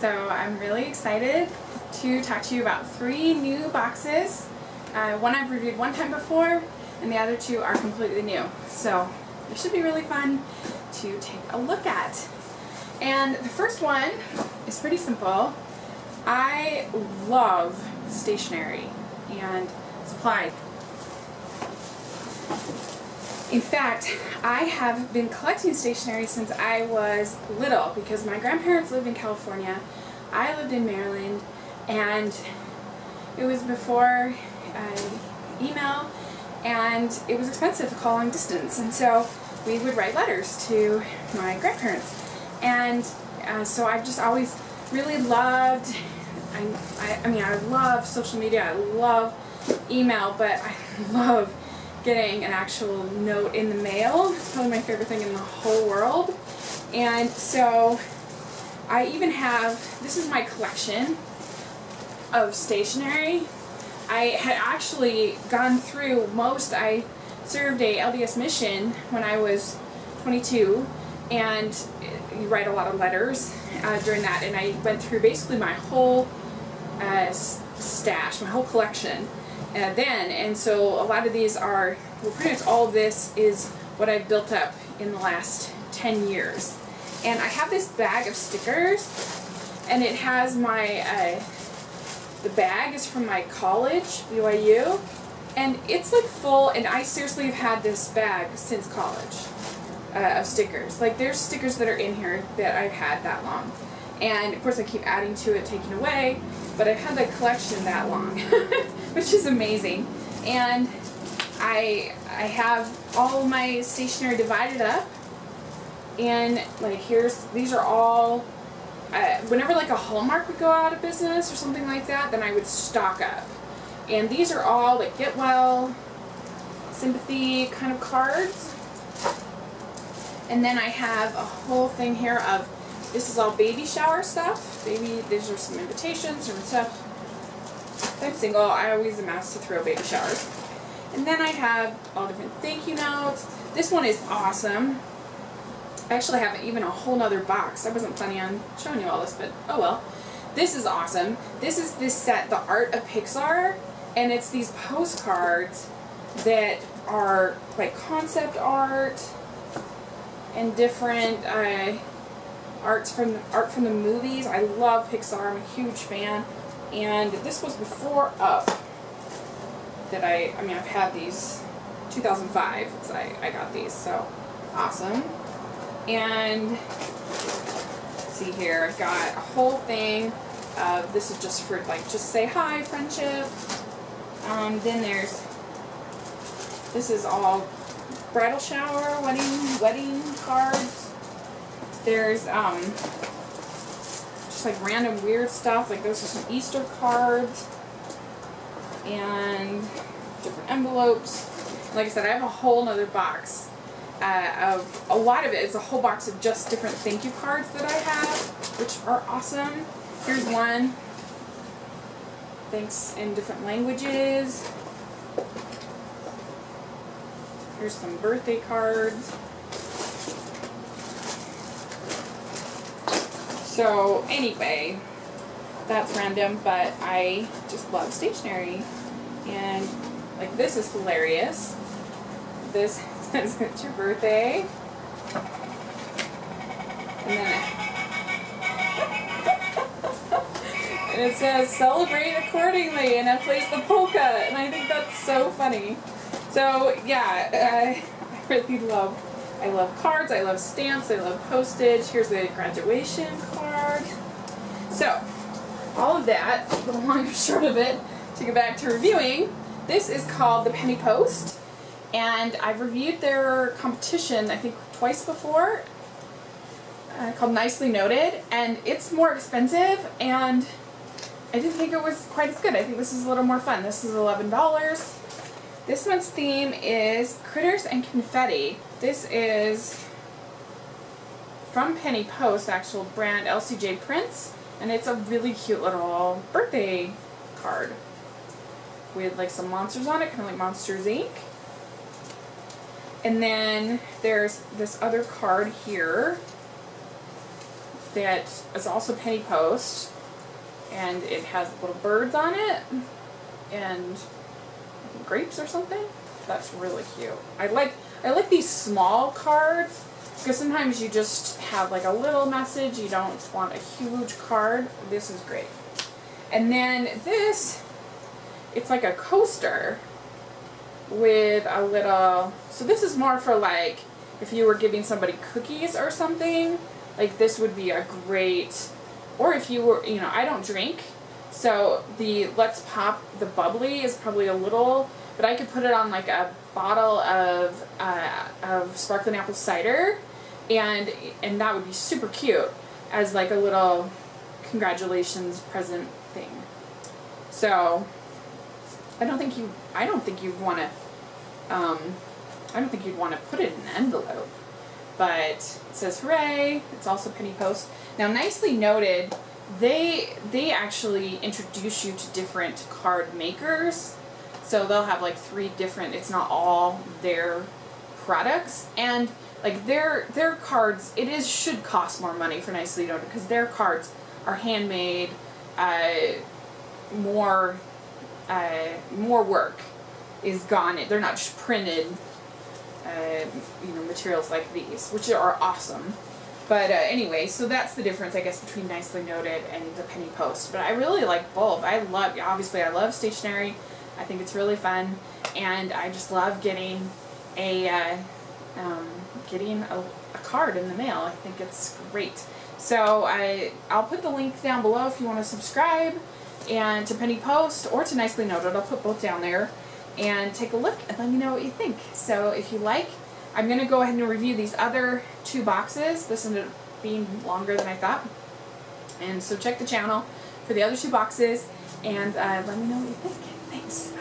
So I'm really excited to talk to you about three new boxes. Uh, one I've reviewed one time before, and the other two are completely new. So it should be really fun to take a look at. And the first one is pretty simple. I love stationery and supplies. In fact, I have been collecting stationery since I was little because my grandparents lived in California, I lived in Maryland, and it was before uh, email and it was expensive to call long distance and so we would write letters to my grandparents. And uh, so I've just always really loved I, I, I mean I love social media I love email but I love getting an actual note in the mail. It's probably my favorite thing in the whole world. And so I even have, this is my collection of stationery. I had actually gone through most, I served a LDS mission when I was 22 and you write a lot of letters uh, during that and I went through basically my whole uh, stash, my whole collection uh, then and so a lot of these are, well pretty much all of this is what I've built up in the last 10 years. And I have this bag of stickers and it has my uh, the bag is from my college, BYU, and it's like full, and I seriously have had this bag since college uh, of stickers. Like there's stickers that are in here that I've had that long. And of course I keep adding to it, taking away, but I've had the collection that long, which is amazing. And I, I have all my stationery divided up, and like here's, these are all uh, whenever like a Hallmark would go out of business or something like that, then I would stock up. And these are all like get well, sympathy kind of cards. And then I have a whole thing here of, this is all baby shower stuff. Baby, these are some invitations, and stuff. I'm single, I always amass to throw baby showers. And then I have all different thank you notes. This one is awesome. I actually have even a whole nother box. I wasn't planning on showing you all this, but oh well. This is awesome. This is this set, The Art of Pixar, and it's these postcards that are like concept art and different uh, arts from art from the movies. I love Pixar. I'm a huge fan. And this was before Up that I, I mean, I've had these 2005. So I, I got these, so awesome. And see here, I've got a whole thing of, this is just for like, just say hi, friendship. Um, then there's, this is all bridal shower, wedding, wedding cards. There's, um, just like random weird stuff, like those are some Easter cards. And different envelopes. Like I said, I have a whole nother box uh, of a lot of it is a whole box of just different thank you cards that I have, which are awesome. Here's one. Thanks in different languages. Here's some birthday cards. So anyway, that's random, but I just love stationery. And like this is hilarious. This says it's your birthday. And then and it says celebrate accordingly and it plays the polka and I think that's so funny. So yeah, I really love I love cards, I love stamps, I love postage. Here's a graduation card. So, all of that, the long and short of it, to get back to reviewing, this is called the Pennie Post. And I've reviewed their competition, I think, twice before, uh, called Nicely Noted, and it's more expensive, and I didn't think it was quite as good. I think this is a little more fun. This is $11. This month's theme is Critters and Confetti. This is from Pennie Post, actual brand LCJ Prints, and it's a really cute little birthday card with like some monsters on it, kind of like Monsters Inc. And then there's this other card here. that is also pennie post, and it has little birds on it, and grapes or something. That's really cute. I like I like these small cards because sometimes you just have like a little message. You don't want a huge card. This is great. And then this, it's like a coaster with a little, so this is more for like if you were giving somebody cookies or something, like this would be a great, or if you were, you know, I don't drink, so the Let's Pop the Bubbly is probably a little, but I could put it on like a bottle of, uh, of sparkling apple cider and, and that would be super cute as like a little congratulations present thing. So, I don't think you, I don't think you'd want to, um, I don't think you'd want to put it in an envelope. But it says hooray, it's also pennie post. Now nicely noted, they, they actually introduce you to different card makers. So they'll have like three different, it's not all their products. And like their their cards, it is should cost more money for nicely because their cards are handmade, uh, more uh, more work is gone. They're not just printed, uh, you know, materials like these, which are awesome. But uh, anyway, so that's the difference, I guess, between Nicely Noted and the Pennie Post. But I really like both. I love, obviously, I love stationery. I think it's really fun. And I just love getting a, uh, um, getting a, a card in the mail. I think it's great. So I, I'll put the link down below if you want to subscribe and to Pennie Post or to Nicely Noted. I'll put both down there and take a look and let me know what you think. So if you like, I'm going to go ahead and review these other two boxes. This ended up being longer than I thought. And so check the channel for the other two boxes and uh, let me know what you think. Thanks.